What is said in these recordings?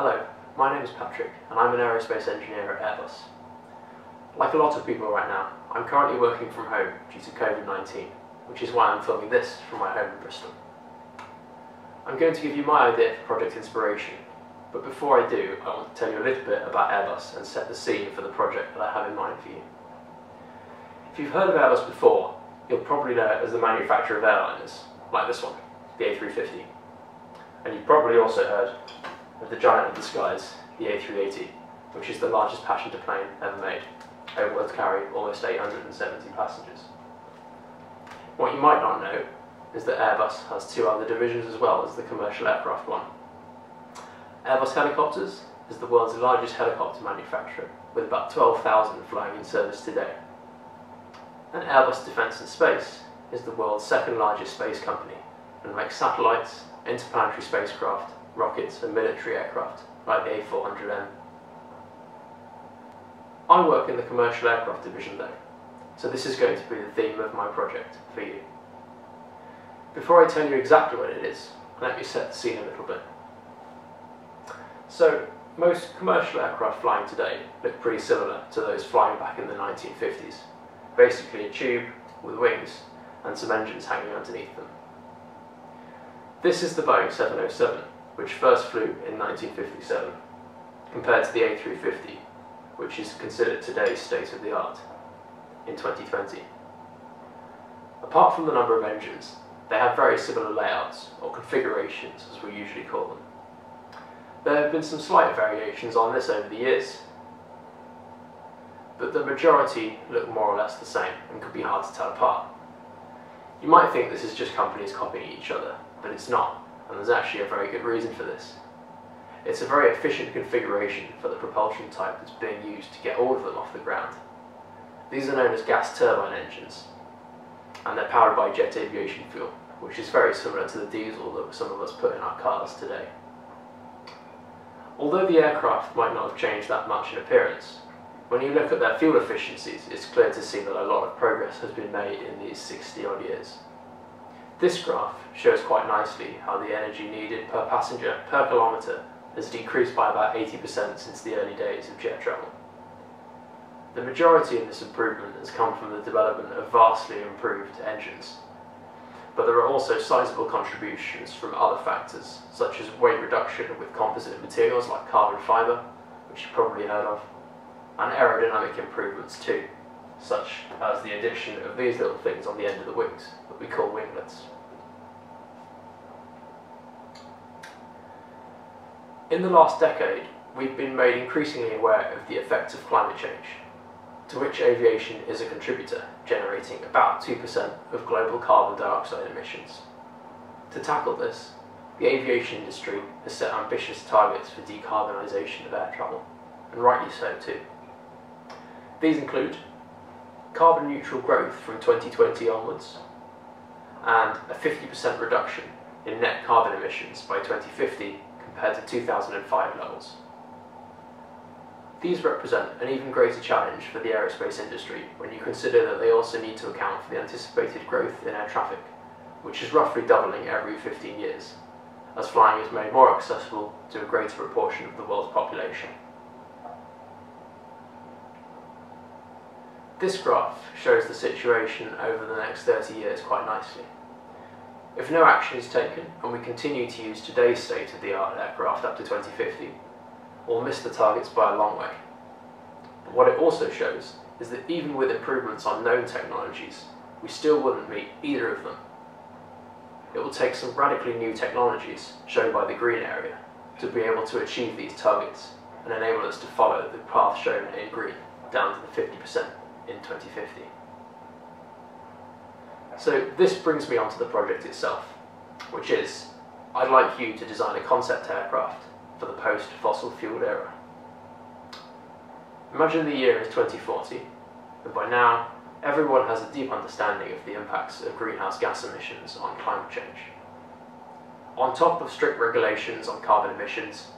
Hello, my name is Patrick and I'm an aerospace engineer at Airbus. Like a lot of people right now, I'm currently working from home due to COVID-19, which is why I'm filming this from my home in Bristol. I'm going to give you my idea for Project Inspiration, but before I do, I want to tell you a little bit about Airbus and set the scene for the project that I have in mind for you. If you've heard of Airbus before, you'll probably know it as the manufacturer of airliners, like this one, the A350. And you've probably also heard of the giant of the skies, the A380, which is the largest passenger plane ever made, able to carry almost 870 passengers. What you might not know is that Airbus has two other divisions as well as the commercial aircraft one. Airbus Helicopters is the world's largest helicopter manufacturer, with about 12,000 flying in service today. And Airbus Defence and Space is the world's second largest space company and makes satellites, interplanetary spacecraft, rockets and military aircraft like the A400M. I work in the commercial aircraft division though, so this is going to be the theme of my project for you. Before I tell you exactly what it is, let me set the scene a little bit. So, most commercial aircraft flying today look pretty similar to those flying back in the 1950s. Basically a tube with wings and some engines hanging underneath them. This is the Boeing 707, which first flew in 1957, compared to the A350, which is considered today's state-of-the-art, in 2020. Apart from the number of engines, they have very similar layouts, or configurations as we usually call them. There have been some slight variations on this over the years, but the majority look more or less the same and could be hard to tell apart. You might think this is just companies copying each other, but it's not and there's actually a very good reason for this. It's a very efficient configuration for the propulsion type that's being used to get all of them off the ground. These are known as gas turbine engines, and they're powered by jet aviation fuel, which is very similar to the diesel that some of us put in our cars today. Although the aircraft might not have changed that much in appearance, when you look at their fuel efficiencies, it's clear to see that a lot of progress has been made in these 60 odd years. This graph shows quite nicely how the energy needed per passenger per kilometre has decreased by about 80% since the early days of jet travel. The majority of this improvement has come from the development of vastly improved engines, but there are also sizable contributions from other factors, such as weight reduction with composite materials like carbon fibre, which you've probably heard of, and aerodynamic improvements too such as the addition of these little things on the end of the wings that we call winglets. In the last decade, we've been made increasingly aware of the effects of climate change, to which aviation is a contributor, generating about 2% of global carbon dioxide emissions. To tackle this, the aviation industry has set ambitious targets for decarbonisation of air travel, and rightly so too. These include carbon neutral growth from 2020 onwards, and a 50% reduction in net carbon emissions by 2050 compared to 2005 levels. These represent an even greater challenge for the aerospace industry when you consider that they also need to account for the anticipated growth in air traffic, which is roughly doubling every 15 years, as flying is made more accessible to a greater proportion of the world's population. This graph shows the situation over the next 30 years quite nicely. If no action is taken and we continue to use today's state-of-the-art aircraft up to 2050, we'll miss the targets by a long way. But what it also shows is that even with improvements on known technologies, we still wouldn't meet either of them. It will take some radically new technologies, shown by the green area, to be able to achieve these targets and enable us to follow the path shown in green down to the 50% in 2050. So this brings me on to the project itself, which is I'd like you to design a concept aircraft for the post-fossil fueled era. Imagine the year is 2040, and by now everyone has a deep understanding of the impacts of greenhouse gas emissions on climate change. On top of strict regulations on carbon emissions,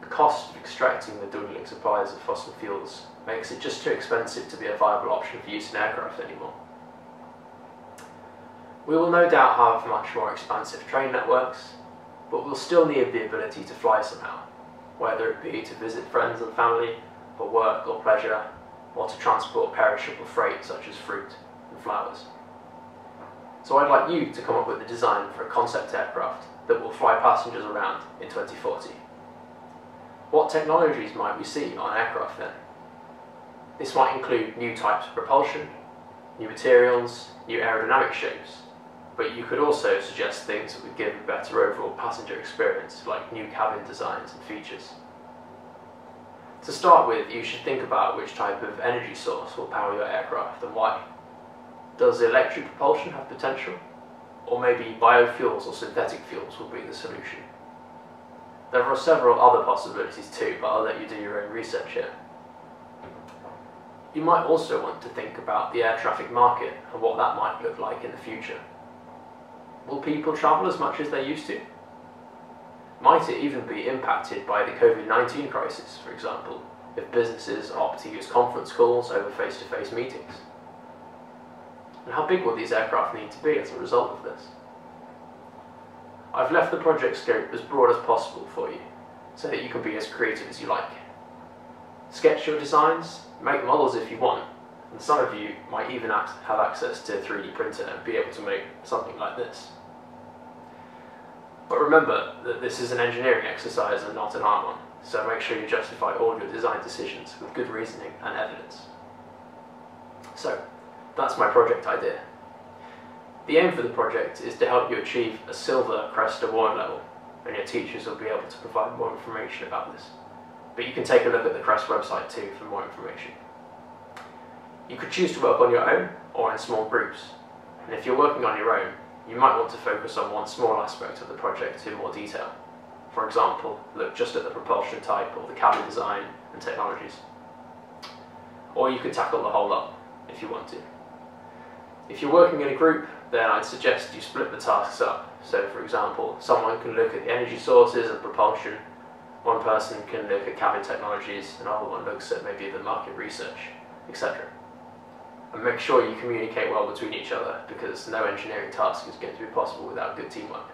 the cost of extracting the dwindling supplies of fossil fuels makes it just too expensive to be a viable option for use in aircraft anymore. We will no doubt have much more expansive train networks, but we'll still need the ability to fly somehow. whether it be to visit friends and family, for work or pleasure, or to transport perishable freight such as fruit and flowers. So I'd like you to come up with a design for a concept aircraft that will fly passengers around in 2040. What technologies might we see on aircraft then? This might include new types of propulsion, new materials, new aerodynamic shapes, but you could also suggest things that would give a better overall passenger experience, like new cabin designs and features. To start with, you should think about which type of energy source will power your aircraft and why. Does electric propulsion have potential? Or maybe biofuels or synthetic fuels will be the solution. There are several other possibilities too, but I'll let you do your own research here. You might also want to think about the air traffic market and what that might look like in the future. Will people travel as much as they used to? Might it even be impacted by the COVID-19 crisis, for example, if businesses opt to use conference calls over face-to-face -face meetings? And how big will these aircraft need to be as a result of this? I've left the project scope as broad as possible for you, so that you can be as creative as you like. Sketch your designs, make models if you want, and some of you might even have access to a 3D printer and be able to make something like this. But remember that this is an engineering exercise and not an art one, so make sure you justify all your design decisions with good reasoning and evidence. So, that's my project idea. The aim for the project is to help you achieve a silver crest award level, and your teachers will be able to provide more information about this. But you can take a look at the Crest website too for more information. You could choose to work on your own or in small groups, and if you're working on your own, you might want to focus on one small aspect of the project in more detail. For example, look just at the propulsion type or the cabin design and technologies. Or you could tackle the whole lot if you want to. If you're working in a group, then I'd suggest you split the tasks up. So for example, someone can look at the energy sources and propulsion, one person can look at cabin technologies, another one looks at maybe the market research, etc and make sure you communicate well between each other because no engineering task is going to be possible without good teamwork.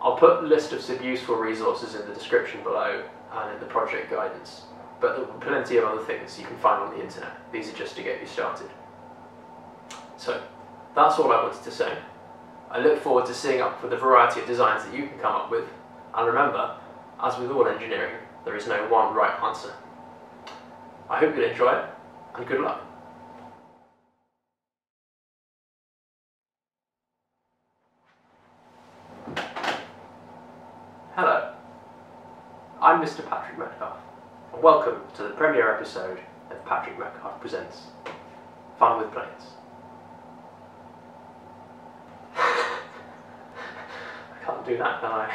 I'll put a list of some useful resources in the description below and in the project guidance, but there are plenty of other things you can find on the internet. These are just to get you started. So, that's all I wanted to say. I look forward to seeing up for the variety of designs that you can come up with, and remember, as with all engineering, there is no one right answer. I hope you'll enjoy it, and good luck. Hello, I'm Mr. Patrick Metcalfe, and welcome to the premiere episode of Patrick Metcalfe Presents Fun with Planes. I can't do that, can I?